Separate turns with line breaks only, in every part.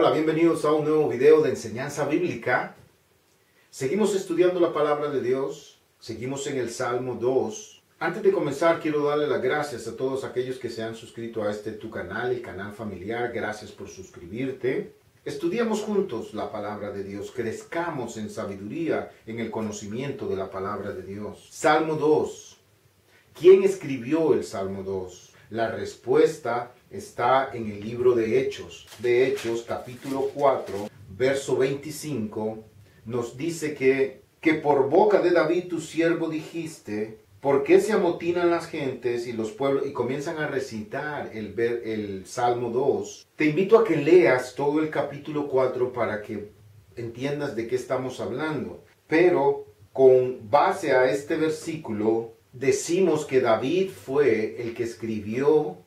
Hola, bienvenidos a un nuevo video de enseñanza bíblica. Seguimos estudiando la palabra de Dios, seguimos en el Salmo 2. Antes de comenzar, quiero darle las gracias a todos aquellos que se han suscrito a este tu canal, el canal familiar. Gracias por suscribirte. Estudiamos juntos la palabra de Dios, crezcamos en sabiduría, en el conocimiento de la palabra de Dios. Salmo 2. ¿Quién escribió el Salmo 2? La respuesta está en el libro de Hechos. De Hechos, capítulo 4, verso 25, nos dice que, que por boca de David tu siervo dijiste, ¿por qué se amotinan las gentes y los pueblos y comienzan a recitar el, el Salmo 2? Te invito a que leas todo el capítulo 4 para que entiendas de qué estamos hablando. Pero con base a este versículo, decimos que David fue el que escribió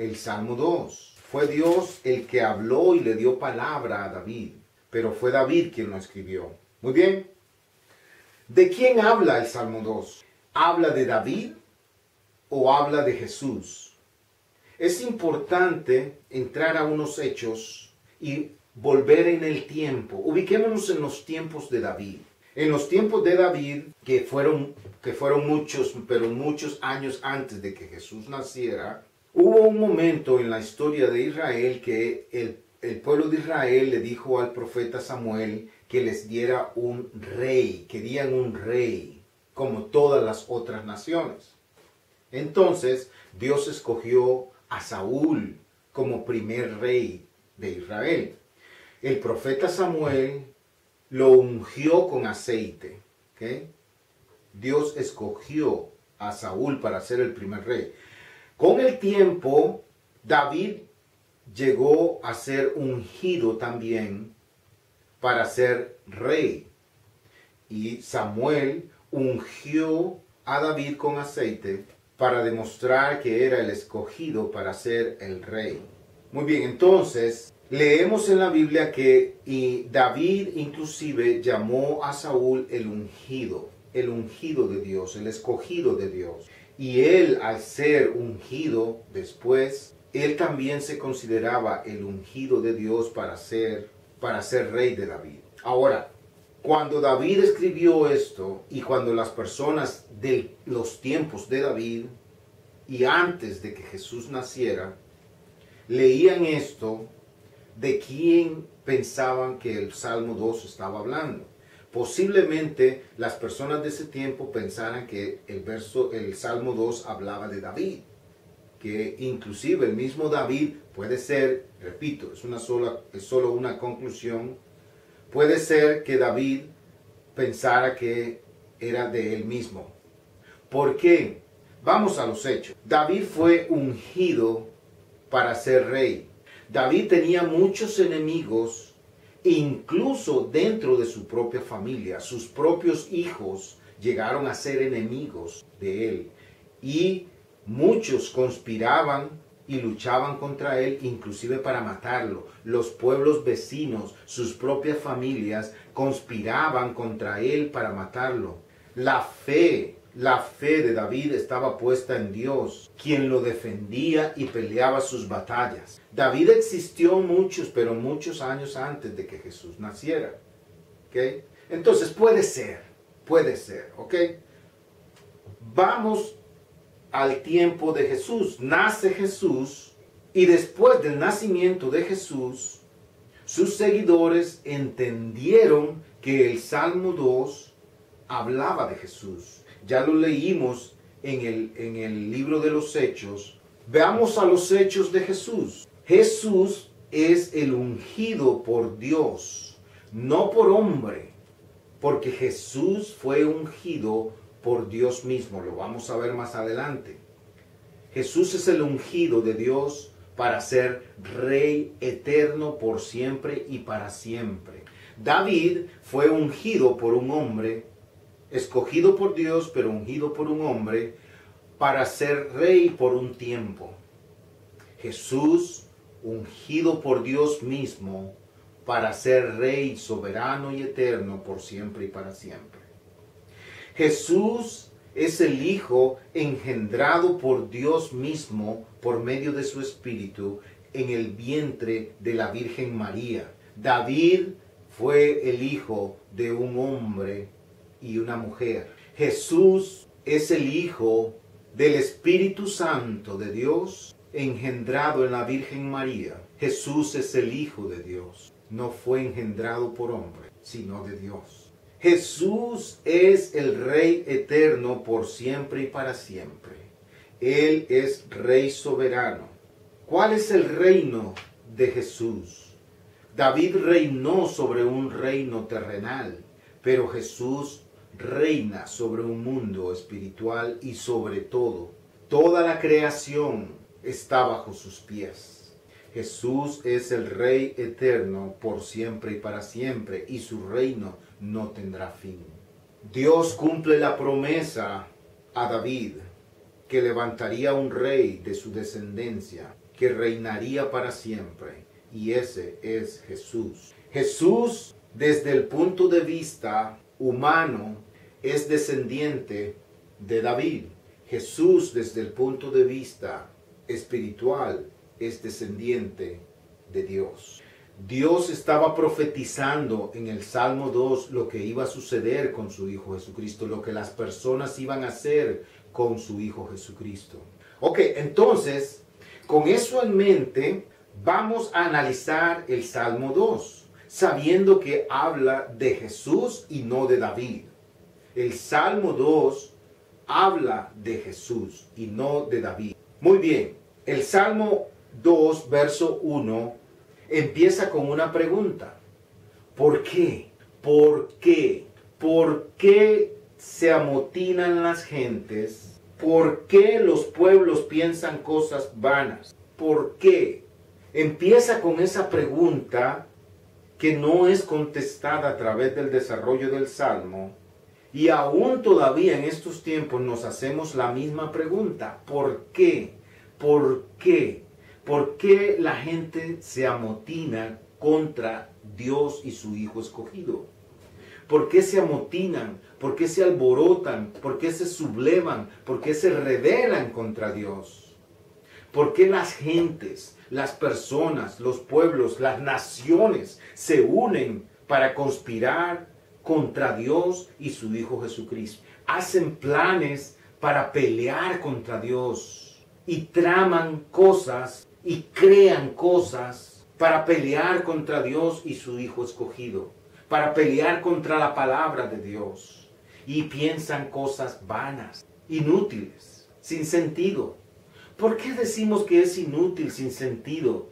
el Salmo 2. Fue Dios el que habló y le dio palabra a David, pero fue David quien lo escribió. Muy bien. ¿De quién habla el Salmo 2? ¿Habla de David o habla de Jesús? Es importante entrar a unos hechos y volver en el tiempo. Ubiquémonos en los tiempos de David. En los tiempos de David, que fueron, que fueron muchos, pero muchos años antes de que Jesús naciera, Hubo un momento en la historia de Israel que el, pueblo de Israel le dijo al profeta Samuel que les diera un rey, querían un rey, como todas las otras naciones. Entonces Dios escogió a Saúl como primer rey de Israel. El profeta Samuel lo ungió con aceite. Dios escogió a Saúl para ser el primer rey. Con el tiempo, David llegó a ser ungido también para ser rey. Y Samuel ungió a David con aceite para demostrar que era el escogido para ser el rey. Muy bien, entonces leemos en la Biblia que y David inclusive llamó a Saúl el ungido, el ungido de Dios, el escogido de Dios. Y él, al ser ungido después, él también se consideraba el ungido de Dios para ser, para ser rey de David. Ahora, cuando David escribió esto y cuando las personas de los tiempos de David y antes de que Jesús naciera, leían esto, ¿de quién pensaban que el Salmo 2 estaba hablando? Posiblemente las personas de ese tiempo pensaran que el verso, el Salmo 2 hablaba de David, que inclusive el mismo David puede ser, repito, es una sola, es solo una conclusión, puede ser que David pensara que era de él mismo. ¿Por qué? Vamos a los hechos. David fue ungido para ser rey. David tenía muchos enemigos incluso dentro de su propia familia, sus propios hijos llegaron a ser enemigos de él y muchos conspiraban y luchaban contra él, inclusive para matarlo. Los pueblos vecinos, sus propias familias, conspiraban contra él para matarlo. La fe la fe de David estaba puesta en Dios, quien lo defendía y peleaba sus batallas. David existió muchos, pero muchos años antes de que Jesús naciera. Entonces puede ser, puede ser, ¿ok? Vamos al tiempo de Jesús. Nace Jesús y después del nacimiento de Jesús, sus seguidores entendieron que el Salmo 2 hablaba de Jesús ya lo leímos en el, en el libro de los Hechos. Veamos a los hechos de Jesús. Jesús es el ungido por Dios, no por hombre, porque Jesús fue ungido por Dios mismo. Lo vamos a ver más adelante. Jesús es el ungido de Dios para ser rey eterno por siempre y para siempre. David fue ungido por un hombre escogido por Dios, pero ungido por un hombre, para ser rey por un tiempo. Jesús, ungido por Dios mismo, para ser rey soberano y eterno por siempre y para siempre. Jesús es el Hijo engendrado por Dios mismo por medio de su Espíritu en el vientre de la Virgen María. David fue el hijo de un hombre y una mujer. Jesús es el hijo del Espíritu Santo de Dios engendrado en la Virgen María. Jesús es el Hijo de Dios. No fue engendrado por hombre, sino de Dios. Jesús es el Rey eterno por siempre y para siempre. Él es Rey soberano. ¿Cuál es el reino de Jesús? David reinó sobre un reino terrenal, pero Jesús reina sobre un mundo espiritual y sobre todo, toda la creación está bajo sus pies. Jesús es el Rey eterno por siempre y para siempre, y su reino no tendrá fin. Dios cumple la promesa a David que levantaría un rey de su descendencia, que reinaría para siempre, y ese es Jesús. Jesús, desde el punto de vista humano, es descendiente de David. Jesús, desde el punto de vista espiritual es descendiente de Dios. Dios estaba profetizando en el Salmo 2 lo que iba a suceder con su Hijo Jesucristo, lo que las personas iban a hacer con su Hijo Jesucristo. Ok, entonces, con eso en mente, vamos a analizar el Salmo 2, sabiendo que habla de Jesús y no de David. El Salmo 2 habla de Jesús y no de David. Muy bien, el Salmo 2, verso 1, empieza con una pregunta. ¿Por qué? ¿Por qué? ¿Por qué se amotinan las gentes? ¿Por qué los pueblos piensan cosas vanas? ¿Por qué? Empieza con esa pregunta que no es contestada a través del desarrollo del Salmo. Y aún todavía en estos tiempos nos hacemos la misma pregunta. ¿Por qué? ¿Por qué? ¿Por qué la gente se amotina contra Dios y su Hijo escogido? ¿Por qué se amotinan? ¿Por qué se alborotan? ¿Por qué se sublevan? ¿Por qué se rebelan contra Dios? ¿Por qué las gentes, las personas, los pueblos, las naciones se unen para conspirar contra Dios y su Hijo Jesucristo? Hacen planes para pelear contra Dios y traman cosas y crean cosas para pelear contra Dios y su Hijo escogido, para pelear contra la palabra de Dios. Y piensan cosas vanas, inútiles, sin sentido. ¿Por qué decimos que es inútil, sin sentido?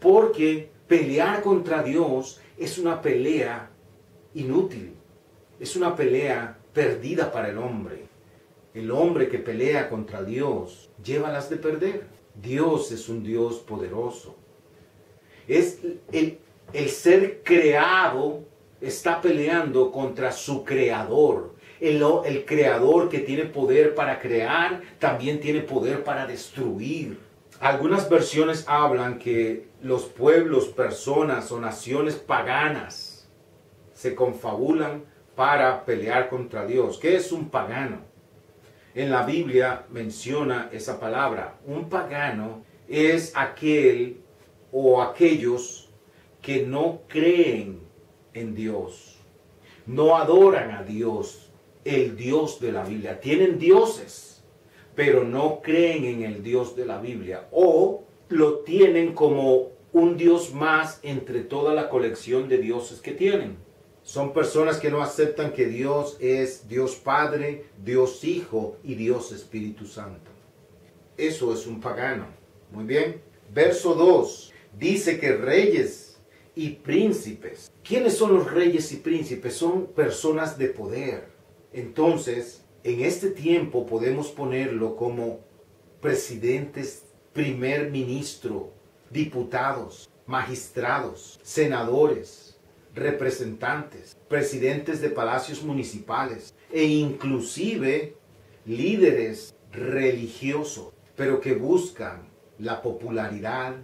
Porque pelear contra Dios es una pelea inútil, es una pelea perdida para el hombre. El hombre que pelea contra Dios lleva las de perder. Dios es un Dios poderoso. Es el, el ser creado está peleando contra su creador. El, el, creador que tiene poder para crear, también tiene poder para destruir. Algunas versiones hablan que los pueblos, personas o naciones paganas se confabulan para pelear contra Dios. ¿Qué es un pagano? en la Biblia menciona esa palabra. Un pagano es aquel o aquellos que no creen en Dios, no adoran a Dios, el Dios de la Biblia. Tienen dioses, pero no creen en el Dios de la Biblia o lo tienen como un Dios más entre toda la colección de dioses que tienen. Son personas que no aceptan que Dios es Dios Padre, Dios Hijo y Dios Espíritu Santo. Eso es un pagano. Muy bien. Verso 2 dice que reyes y príncipes. ¿Quiénes son los reyes y príncipes? Son personas de poder. Entonces, en este tiempo podemos ponerlo como presidentes, primer ministro, diputados, magistrados, senadores, representantes, presidentes de palacios municipales e inclusive líderes religiosos, pero que buscan la popularidad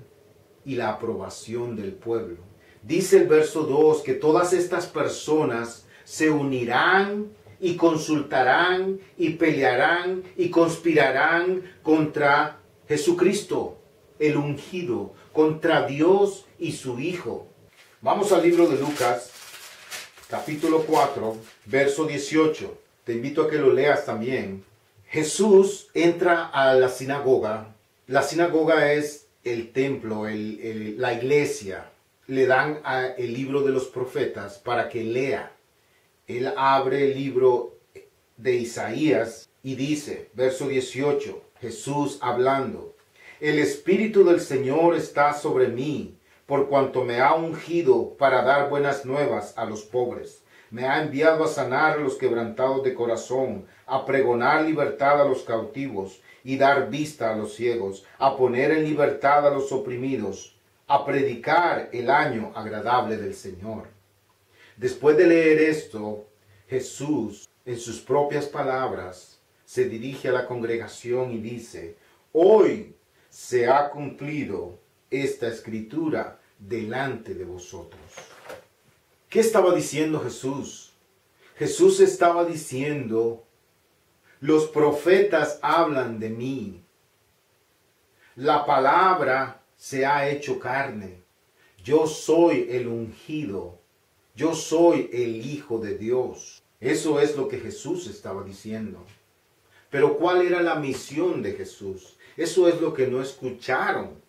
y la aprobación del pueblo. Dice el verso 2 que todas estas personas se unirán y consultarán y pelearán y conspirarán contra Jesucristo, el ungido, contra Dios y su Hijo. Vamos al libro de Lucas, capítulo 4, verso 18. Te invito a que lo leas también. Jesús entra a la sinagoga. La sinagoga es el templo, la iglesia. Le dan el libro de los profetas para que lea. Él abre el libro de Isaías y dice, verso 18, Jesús hablando, el Espíritu del Señor está sobre mí, por cuanto me ha ungido para dar buenas nuevas a los pobres. Me ha enviado a sanar a los quebrantados de corazón, a pregonar libertad a los cautivos y dar vista a los ciegos, a poner en libertad a los oprimidos, a predicar el año agradable del Señor. Después de leer esto, Jesús, en sus propias palabras, se dirige a la congregación y dice, hoy se ha cumplido esta escritura delante de vosotros. ¿Qué estaba diciendo Jesús? Jesús estaba diciendo, los profetas hablan de mí. La palabra se ha hecho carne. Yo soy el ungido. Yo soy el Hijo de Dios. Eso es lo que Jesús estaba diciendo. Pero ¿cuál era la misión de Jesús? Eso es lo que no escucharon.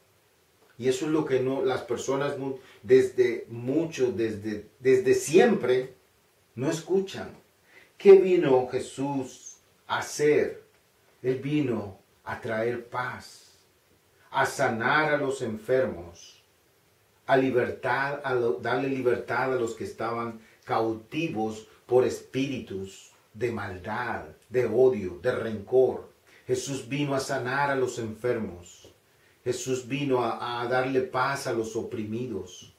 Y eso es lo que no las personas desde mucho, desde, desde siempre, no escuchan. ¿Qué vino Jesús a hacer? Él vino a traer paz, a sanar a los enfermos, a libertad, a darle libertad a los que estaban cautivos por espíritus de maldad, de odio, de rencor. Jesús vino a sanar a los enfermos. Jesús vino a, darle paz a los oprimidos.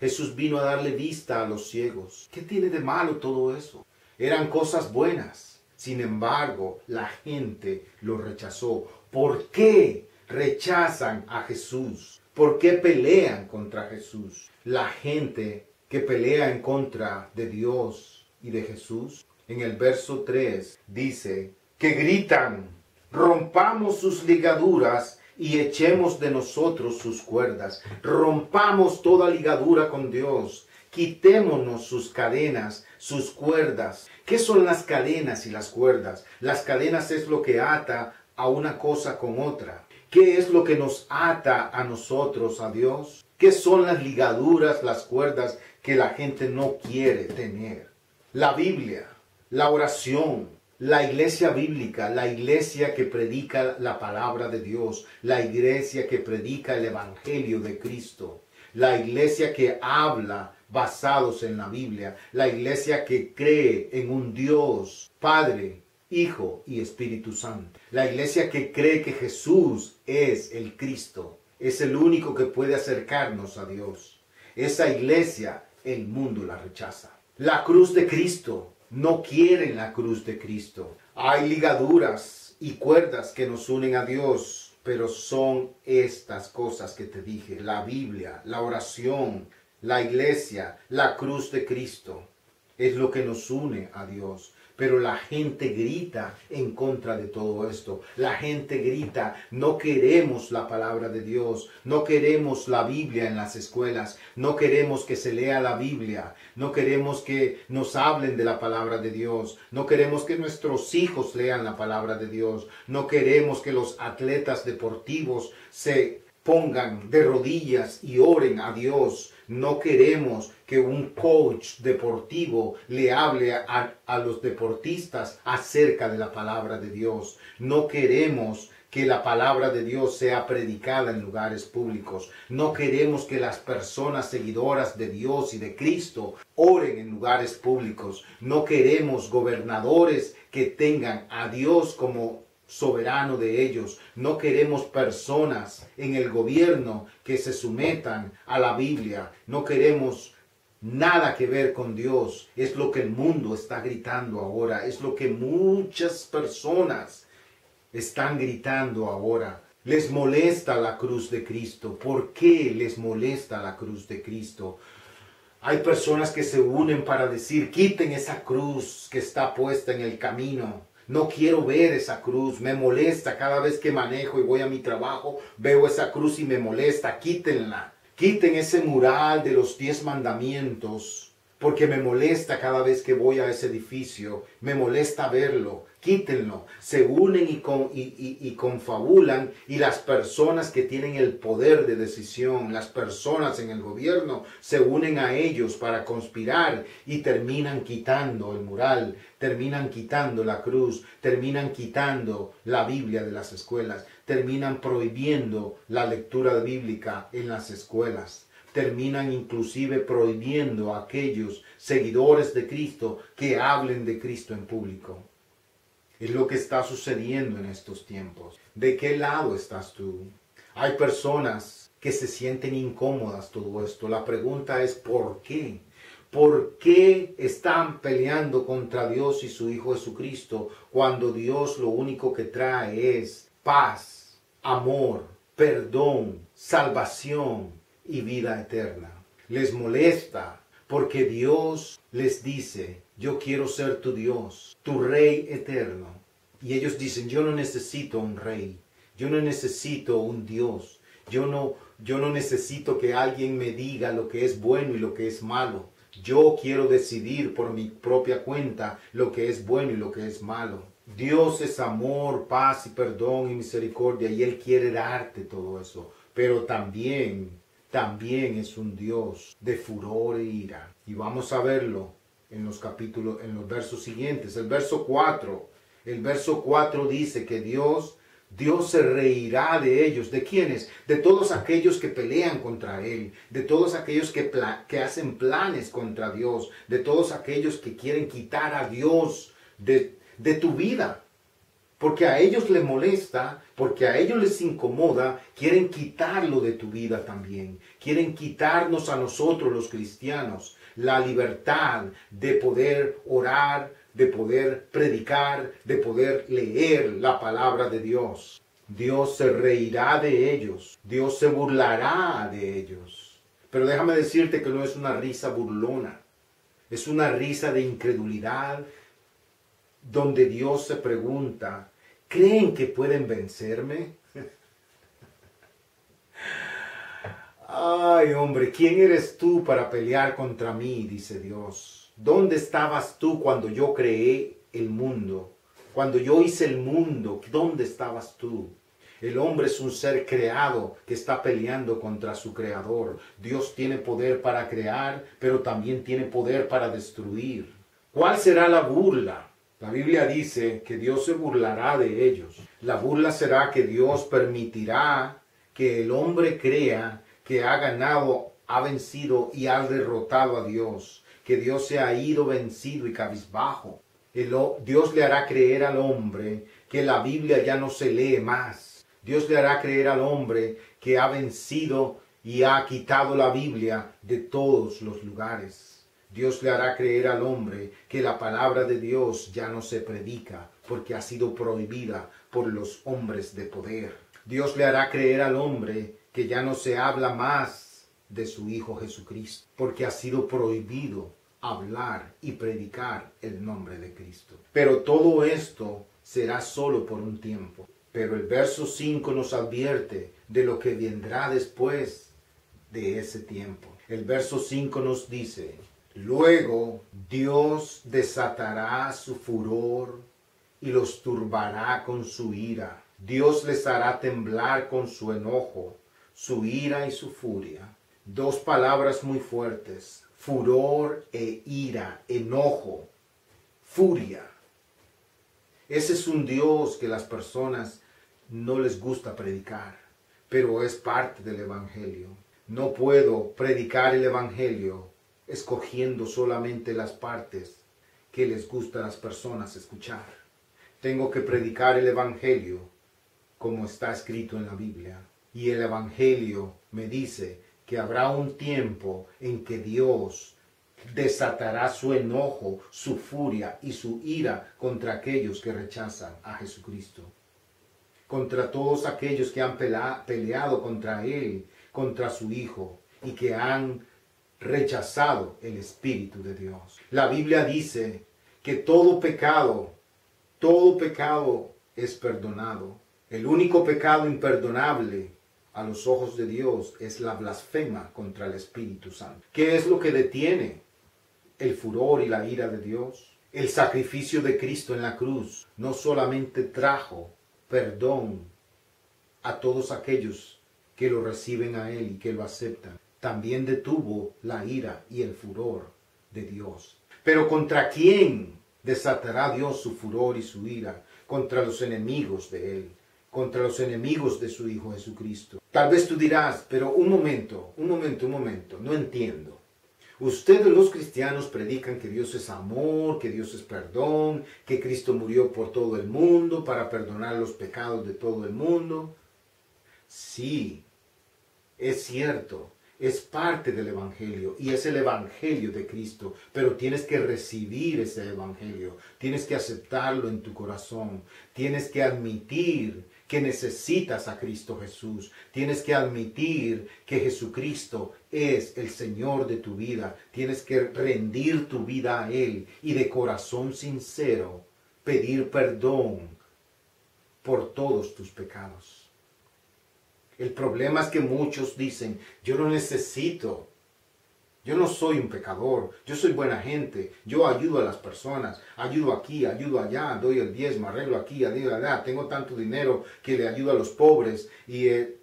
Jesús vino a darle vista a los ciegos. ¿Qué tiene de malo todo eso? Eran cosas buenas. Sin embargo, la gente lo rechazó. ¿Por qué rechazan a Jesús? ¿Por qué pelean contra Jesús? La gente que pelea en contra de Dios y de Jesús, en el verso 3 dice que gritan, rompamos sus ligaduras y echemos de nosotros sus cuerdas, rompamos toda ligadura con Dios, quitémonos sus cadenas, sus cuerdas. ¿Qué son las cadenas y las cuerdas? Las cadenas es lo que ata a una cosa con otra. ¿Qué es lo que nos ata a nosotros, a Dios? ¿Qué son las ligaduras, las cuerdas que la gente no quiere tener? la Biblia, la oración, la iglesia bíblica, la iglesia que predica la palabra de Dios, la iglesia que predica el Evangelio de Cristo, la iglesia que habla basados en la Biblia, la iglesia que cree en un Dios, Padre, Hijo y Espíritu Santo, la iglesia que cree que Jesús es el Cristo, es el único que puede acercarnos a Dios. Esa iglesia el mundo la rechaza la cruz de Cristo. No quieren la cruz de Cristo. Hay ligaduras y cuerdas que nos unen a Dios, pero son estas cosas que te dije, la Biblia, la oración, la iglesia, la cruz de Cristo. Es lo que nos une a Dios. Pero la gente grita en contra de todo esto. La gente grita, no queremos la palabra de Dios, no queremos la Biblia en las escuelas, no queremos que se lea la Biblia, no queremos que nos hablen de la palabra de Dios, no queremos que nuestros hijos lean la palabra de Dios, no queremos que los atletas deportivos se pongan de rodillas y oren a Dios. No queremos que un coach deportivo le hable a, los deportistas acerca de la palabra de Dios. No queremos que la palabra de Dios sea predicada en lugares públicos. No queremos que las personas seguidoras de Dios y de Cristo oren en lugares públicos. No queremos gobernadores que tengan a Dios como soberano de ellos. No queremos personas en el gobierno que se sometan a la Biblia. No queremos nada que ver con Dios. Es lo que el mundo está gritando ahora. Es lo que muchas personas están gritando ahora. Les molesta la cruz de Cristo. ¿Por qué les molesta la cruz de Cristo? Hay personas que se unen para decir, quiten esa cruz que está puesta en el camino. No quiero ver esa cruz, me molesta cada vez que manejo y voy a mi trabajo, veo esa cruz y me molesta, quítenla, Quiten ese mural de los diez mandamientos porque me molesta cada vez que voy a ese edificio, me molesta verlo, quítenlo, se unen y, con, y, confabulan y las personas que tienen el poder de decisión, las personas en el gobierno, se unen a ellos para conspirar y terminan quitando el mural, terminan quitando la cruz, terminan quitando la Biblia de las escuelas, terminan prohibiendo la lectura bíblica en las escuelas terminan inclusive prohibiendo a aquellos seguidores de Cristo que hablen de Cristo en público. Es lo que está sucediendo en estos tiempos. ¿De qué lado estás tú? Hay personas que se sienten incómodas todo esto. La pregunta es ¿por qué? ¿Por qué están peleando contra Dios y su Hijo Jesucristo cuando Dios lo único que trae es paz, amor, perdón, salvación, y vida eterna. Les molesta porque Dios les dice, yo quiero ser tu Dios, tu Rey eterno. Y ellos dicen, yo no necesito un rey, yo no necesito un Dios, yo no, yo no necesito que alguien me diga lo que es bueno y lo que es malo. Yo quiero decidir por mi propia cuenta lo que es bueno y lo que es malo. Dios es amor, paz y perdón y misericordia y Él quiere darte todo eso. Pero también también es un Dios de furor e ira. Y vamos a verlo en los capítulos, en los versos siguientes. El verso 4, el verso 4 dice que Dios, Dios se reirá de ellos. ¿De quiénes? De todos aquellos que pelean contra Él, de todos aquellos que, que hacen planes contra Dios, de todos aquellos que quieren quitar a Dios de, de tu vida porque a ellos les molesta, porque a ellos les incomoda, quieren quitarlo de tu vida también. Quieren quitarnos a nosotros los cristianos la libertad de poder orar, de poder predicar, de poder leer la palabra de Dios. Dios se reirá de ellos, Dios se burlará de ellos. Pero déjame decirte que no es una risa burlona, es una risa de incredulidad, donde Dios se pregunta, ¿creen que pueden vencerme? Ay, hombre, ¿quién eres tú para pelear contra mí? dice Dios. ¿Dónde estabas tú cuando yo creé el mundo? Cuando yo hice el mundo, ¿dónde estabas tú? El hombre es un ser creado que está peleando contra su creador. Dios tiene poder para crear, pero también tiene poder para destruir. ¿Cuál será la burla? La Biblia dice que Dios se burlará de ellos. La burla será que Dios permitirá que el hombre crea que ha ganado, ha vencido y ha derrotado a Dios, que Dios se ha ido vencido y cabizbajo. Dios le hará creer al hombre que la Biblia ya no se lee más. Dios le hará creer al hombre que ha vencido y ha quitado la Biblia de todos los lugares. Dios le hará creer al hombre que la palabra de Dios ya no se predica porque ha sido prohibida por los hombres de poder. Dios le hará creer al hombre que ya no se habla más de su Hijo Jesucristo porque ha sido prohibido hablar y predicar el nombre de Cristo. Pero todo esto será solo por un tiempo. Pero el verso 5 nos advierte de lo que vendrá después de ese tiempo. El verso 5 nos dice, Luego Dios desatará su furor y los turbará con su ira. Dios les hará temblar con su enojo, su ira y su furia. Dos palabras muy fuertes, furor e ira, enojo, furia. Ese es un Dios que las personas no les gusta predicar, pero es parte del Evangelio. No puedo predicar el Evangelio escogiendo solamente las partes que les gusta a las personas escuchar. Tengo que predicar el Evangelio como está escrito en la Biblia. Y el Evangelio me dice que habrá un tiempo en que Dios desatará su enojo, su furia y su ira contra aquellos que rechazan a Jesucristo. Contra todos aquellos que han peleado contra Él, contra su Hijo, y que han rechazado el Espíritu de Dios. La Biblia dice que todo pecado, todo pecado es perdonado. El único pecado imperdonable a los ojos de Dios es la blasfema contra el Espíritu Santo. ¿Qué es lo que detiene el furor y la ira de Dios? El sacrificio de Cristo en la cruz no solamente trajo perdón a todos aquellos que lo reciben a Él y que lo aceptan, también detuvo la ira y el furor de Dios. Pero ¿contra quién desatará Dios su furor y su ira? Contra los enemigos de Él, contra los enemigos de su Hijo Jesucristo. Tal vez tú dirás, pero un momento, un momento, un momento, no entiendo. Ustedes los cristianos predican que Dios es amor, que Dios es perdón, que Cristo murió por todo el mundo para perdonar los pecados de todo el mundo. Sí, es cierto, es parte del Evangelio y es el Evangelio de Cristo, pero tienes que recibir ese Evangelio, tienes que aceptarlo en tu corazón, tienes que admitir que necesitas a Cristo Jesús, tienes que admitir que Jesucristo es el Señor de tu vida, tienes que rendir tu vida a Él y de corazón sincero pedir perdón por todos tus pecados. El problema es que muchos dicen, yo no necesito, yo no soy un pecador, yo soy buena gente, yo ayudo a las personas, ayudo aquí, ayudo allá, doy el diezmo, arreglo aquí, ayudo allá, tengo tanto dinero que le ayudo a los pobres, y, eh,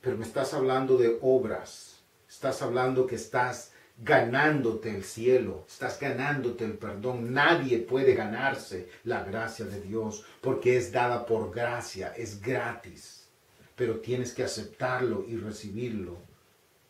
pero me estás hablando de obras, estás hablando que estás ganándote el cielo, estás ganándote el perdón. Nadie puede ganarse la gracia de Dios porque es dada por gracia, es gratis pero tienes que aceptarlo y recibirlo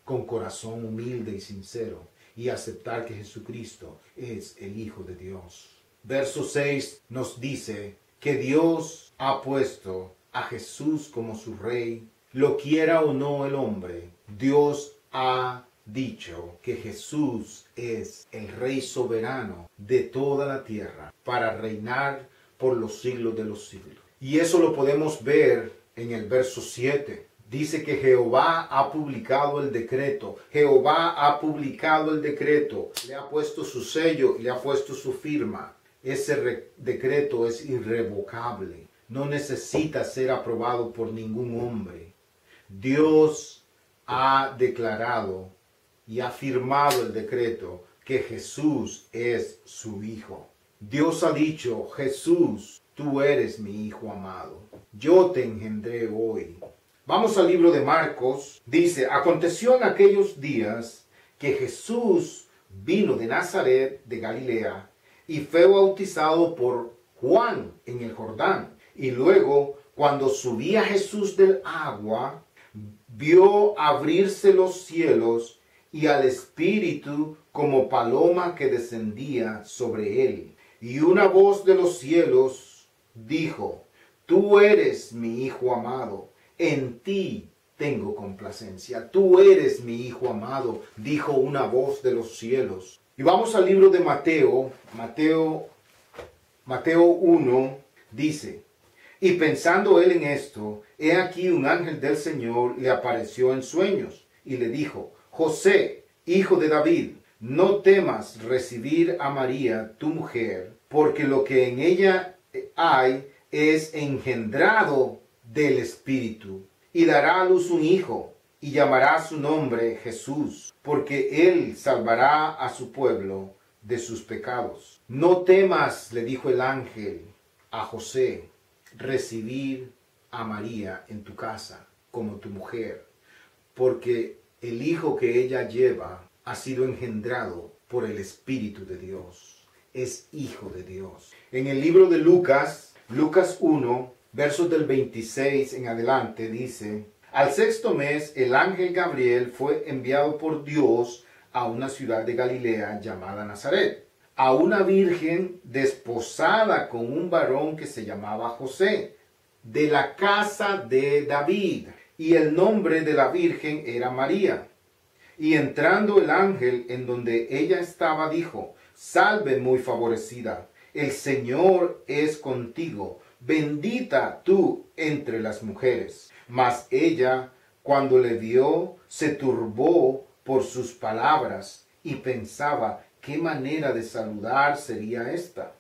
con corazón humilde y sincero y aceptar que Jesucristo es el Hijo de Dios. Verso 6 nos dice que Dios ha puesto a Jesús como su rey, lo quiera o no el hombre, Dios ha dicho que Jesús es el rey soberano de toda la tierra para reinar por los siglos de los siglos. Y eso lo podemos ver en el verso 7. Dice que Jehová ha publicado el decreto. Jehová ha publicado el decreto. Le ha puesto su sello, le ha puesto su firma. Ese decreto es irrevocable. No necesita ser aprobado por ningún hombre. Dios ha declarado y ha firmado el decreto que Jesús es su Hijo. Dios ha dicho, Jesús, tú eres mi Hijo amado yo te engendré hoy. Vamos al libro de Marcos. Dice, aconteció en aquellos días que Jesús vino de Nazaret de Galilea y fue bautizado por Juan en el Jordán. Y luego, cuando subía Jesús del agua, vio abrirse los cielos y al Espíritu como paloma que descendía sobre él. Y una voz de los cielos dijo, Tú eres mi Hijo amado, en ti tengo complacencia. Tú eres mi Hijo amado, dijo una voz de los cielos. Y vamos al libro de Mateo, Mateo, Mateo 1, dice, y pensando él en esto, he aquí un ángel del Señor le apareció en sueños y le dijo, José, hijo de David, no temas recibir a María, tu mujer, porque lo que en ella hay es engendrado del Espíritu y dará a luz un hijo y llamará su nombre Jesús, porque él salvará a su pueblo de sus pecados. No temas, le dijo el ángel a José, recibir a María en tu casa como tu mujer, porque el hijo que ella lleva ha sido engendrado por el Espíritu de Dios. Es hijo de Dios. En el libro de Lucas, Lucas 1, versos del 26 en adelante, dice, al sexto mes el ángel Gabriel fue enviado por Dios a una ciudad de Galilea llamada Nazaret, a una virgen desposada con un varón que se llamaba José, de la casa de David, y el nombre de la virgen era María. Y entrando el ángel en donde ella estaba, dijo, Salve muy favorecida el Señor es contigo, bendita tú entre las mujeres. Mas ella, cuando le vio, se turbó por sus palabras y pensaba, ¿qué manera de saludar sería esta?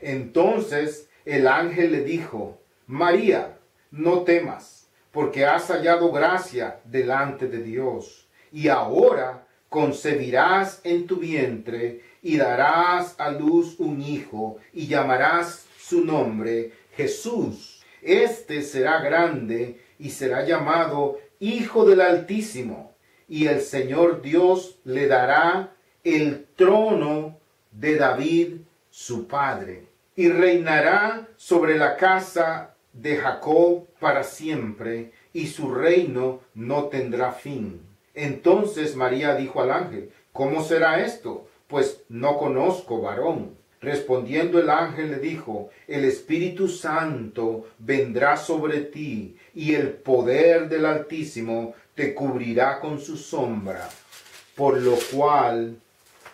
Entonces el ángel le dijo, María, no temas porque has hallado gracia delante de Dios. Y ahora concebirás en tu vientre y darás a luz un hijo y llamarás su nombre Jesús. Este será grande y será llamado Hijo del Altísimo. Y el Señor Dios le dará el trono de David, su padre, y reinará sobre la casa de Jacob para siempre, y su reino no tendrá fin. Entonces María dijo al ángel, ¿cómo será esto? Pues no conozco varón. Respondiendo el ángel le dijo, el Espíritu Santo vendrá sobre ti, y el poder del Altísimo te cubrirá con su sombra, por lo cual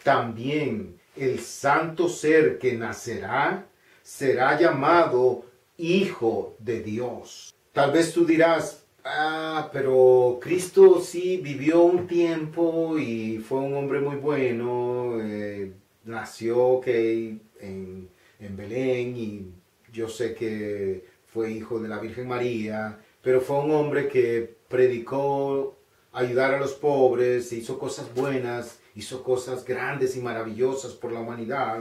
también el santo ser que nacerá será llamado Hijo de Dios. Tal vez tú dirás, ah, pero Cristo sí vivió un tiempo y fue un hombre muy bueno, eh, nació que en, en Belén y yo sé que fue hijo de la Virgen María, pero fue un hombre que predicó ayudar a los pobres, hizo cosas buenas, hizo cosas grandes y maravillosas por la humanidad,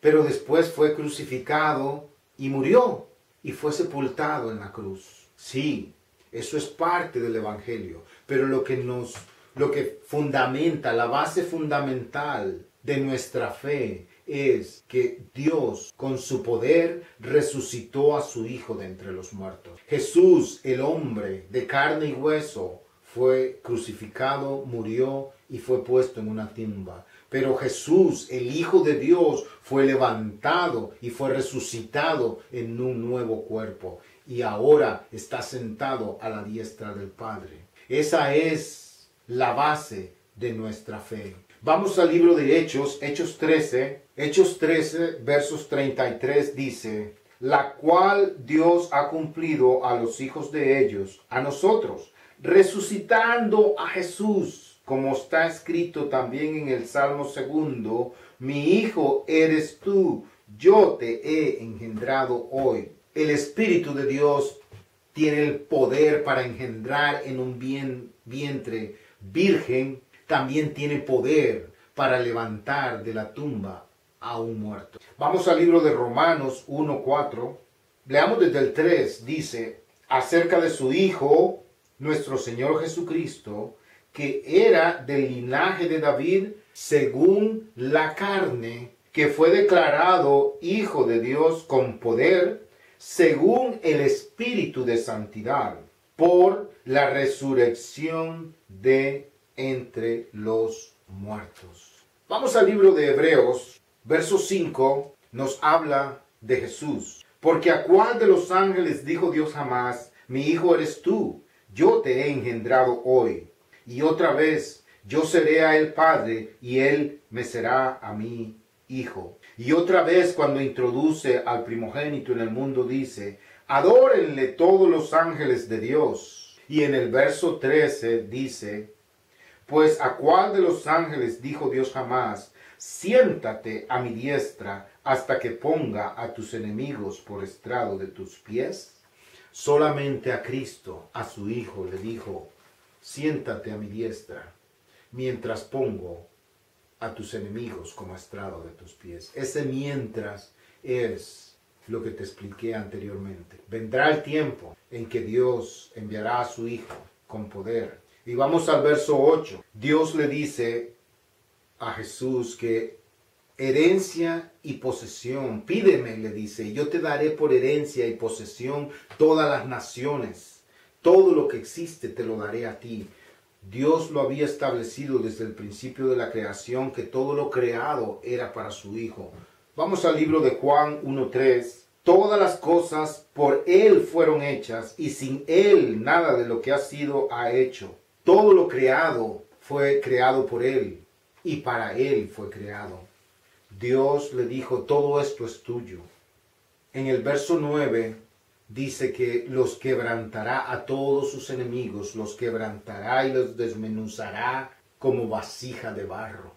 pero después fue crucificado y murió y fue sepultado en la cruz. Sí, eso es parte del Evangelio, pero lo que nos, lo que fundamenta, la base fundamental de nuestra fe es que Dios con su poder resucitó a su Hijo de entre los muertos. Jesús, el hombre de carne y hueso, fue crucificado, murió y fue puesto en una tumba. Pero Jesús, el Hijo de Dios, fue levantado y fue resucitado en un nuevo cuerpo. Y ahora está sentado a la diestra del Padre. Esa es la base de nuestra fe. Vamos al libro de Hechos, Hechos 13. Hechos 13, versos 33 dice, la cual Dios ha cumplido a los hijos de ellos, a nosotros, resucitando a Jesús, como está escrito también en el Salmo segundo, mi hijo eres tú, yo te he engendrado hoy. El Espíritu de Dios tiene el poder para engendrar en un bien, vientre virgen también tiene poder para levantar de la tumba a un muerto. Vamos al libro de Romanos 1.4. Leamos desde el 3. Dice, acerca de su Hijo, nuestro Señor Jesucristo, que era del linaje de David según la carne, que fue declarado Hijo de Dios con poder, según el Espíritu de Santidad, por la resurrección de entre los muertos. Vamos al libro de Hebreos, verso 5, nos habla de Jesús. Porque a cuál de los ángeles dijo Dios jamás, mi hijo eres tú, yo te he engendrado hoy. Y otra vez, yo seré a él padre y él me será a mí hijo. Y otra vez cuando introduce al primogénito en el mundo dice, adórenle todos los ángeles de Dios. Y en el verso 13 dice, pues a cuál de los ángeles dijo Dios jamás, siéntate a mi diestra hasta que ponga a tus enemigos por estrado de tus pies? Solamente a Cristo, a su Hijo, le dijo, siéntate a mi diestra mientras pongo a tus enemigos como estrado de tus pies. Ese mientras es lo que te expliqué anteriormente. Vendrá el tiempo en que Dios enviará a su Hijo con poder y vamos al verso 8. Dios le dice a Jesús que herencia y posesión, pídeme, le dice, yo te daré por herencia y posesión todas las naciones. Todo lo que existe te lo daré a ti. Dios lo había establecido desde el principio de la creación, que todo lo creado era para su Hijo. Vamos al libro de Juan 1.3. Todas las cosas por Él fueron hechas y sin Él nada de lo que ha sido ha hecho. Todo lo creado fue creado por Él y para Él fue creado. Dios le dijo, todo esto es tuyo. En el verso 9 dice que los quebrantará a todos sus enemigos, los quebrantará y los desmenuzará como vasija de barro,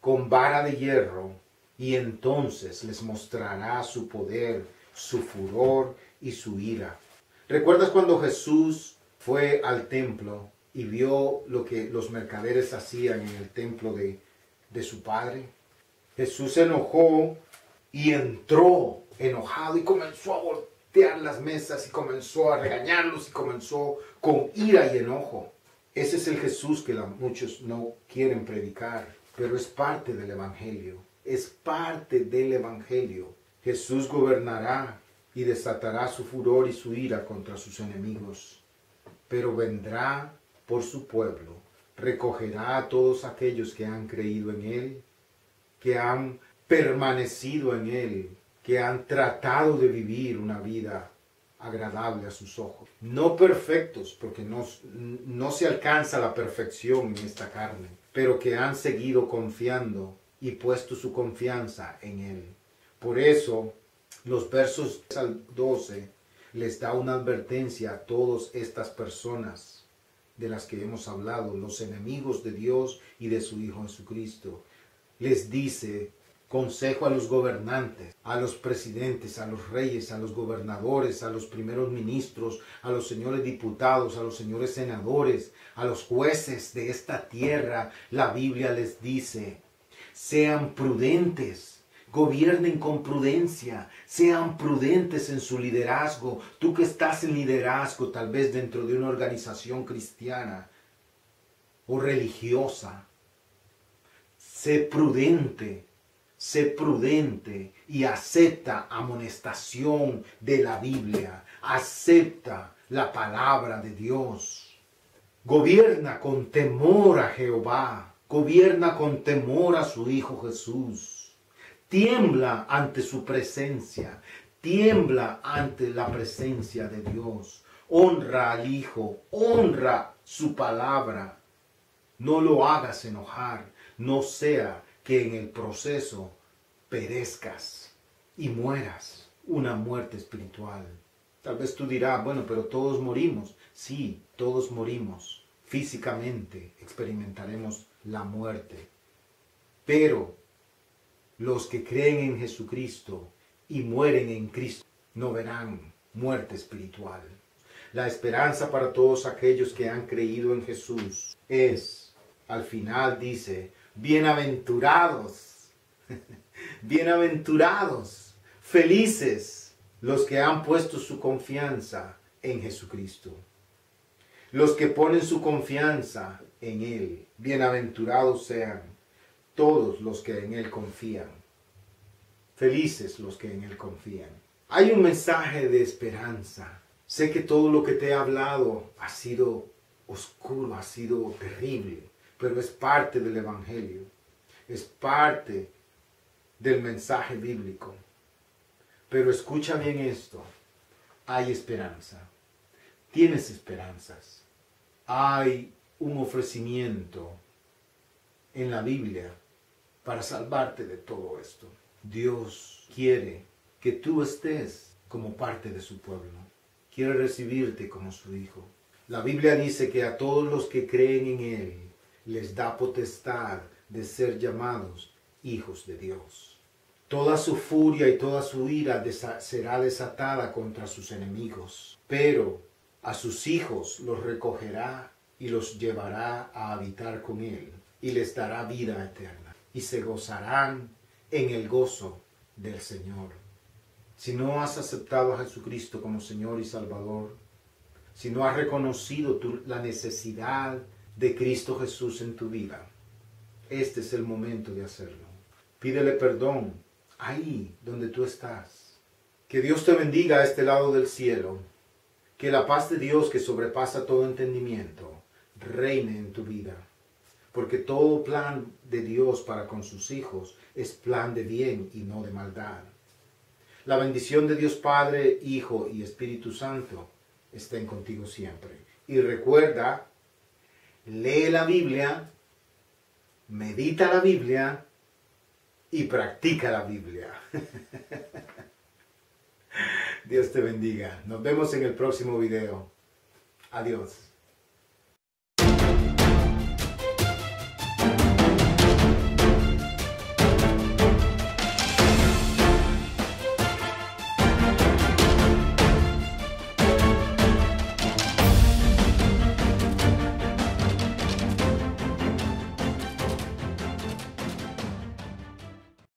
con vara de hierro, y entonces les mostrará su poder, su furor y su ira. ¿Recuerdas cuando Jesús fue al templo y vio lo que los mercaderes hacían en el templo de, de su padre. Jesús se enojó y entró enojado y comenzó a voltear las mesas y comenzó a regañarlos y comenzó con ira y enojo. Ese es el Jesús que muchos no quieren predicar, pero es parte del Evangelio. Es parte del Evangelio. Jesús gobernará y desatará su furor y su ira contra sus enemigos, pero vendrá por su pueblo, recogerá a todos aquellos que han creído en Él, que han permanecido en Él, que han tratado de vivir una vida agradable a sus ojos. No perfectos, porque no, no se alcanza la perfección en esta carne, pero que han seguido confiando y puesto su confianza en Él. Por eso, los versos al 12 les da una advertencia a todas estas personas de las que hemos hablado, los enemigos de Dios y de su Hijo Jesucristo. Les dice consejo a los gobernantes, a los presidentes, a los reyes, a los gobernadores, a los primeros ministros, a los señores diputados, a los señores senadores, a los jueces de esta tierra. La Biblia les dice, sean prudentes, gobiernen con prudencia, sean prudentes en su liderazgo. Tú que estás en liderazgo, tal vez dentro de una organización cristiana o religiosa, sé prudente sé prudente y acepta amonestación de la Biblia, acepta la palabra de Dios. Gobierna con temor a Jehová, gobierna con temor a su Hijo Jesús. Tiembla ante su presencia, tiembla ante la presencia de Dios. Honra al Hijo, honra su palabra. No lo hagas enojar, no sea que en el proceso perezcas y mueras una muerte espiritual. Tal vez tú dirás, bueno, pero todos morimos. Sí, todos morimos. Físicamente experimentaremos la muerte. Pero los que creen en Jesucristo y mueren en Cristo no verán muerte espiritual. La esperanza para todos aquellos que han creído en Jesús es, al final dice, bienaventurados, bienaventurados, felices los que han puesto su confianza en Jesucristo. Los que ponen su confianza en Él, bienaventurados sean todos los que en Él confían. Felices los que en Él confían. Hay un mensaje de esperanza. Sé que todo lo que te he hablado ha sido oscuro, ha sido terrible pero es parte del Evangelio, es parte del mensaje bíblico. Pero escucha bien esto, hay esperanza, tienes esperanzas, hay un ofrecimiento en la Biblia para salvarte de todo esto. Dios quiere que tú estés como parte de su pueblo, quiere recibirte como su hijo. La Biblia dice que a todos los que creen en Él, les da potestad de ser llamados hijos de Dios. Toda su furia y toda su ira será desatada contra sus enemigos, pero a sus hijos los recogerá y los llevará a habitar con él y les dará vida eterna y se gozarán en el gozo del Señor. Si no has aceptado a Jesucristo como Señor y Salvador, si no has reconocido la necesidad de Cristo Jesús en tu vida, este es el momento de hacerlo. Pídele perdón ahí donde tú estás. Que Dios te bendiga a este lado del cielo. Que la paz de Dios que sobrepasa todo entendimiento reine en tu vida. Porque todo plan de Dios para con sus hijos es plan de bien y no de maldad. La bendición de Dios Padre, Hijo y Espíritu Santo estén contigo siempre. Y recuerda lee la Biblia, medita la Biblia y practica la Biblia. Dios te bendiga. Nos vemos en el próximo video. Adiós.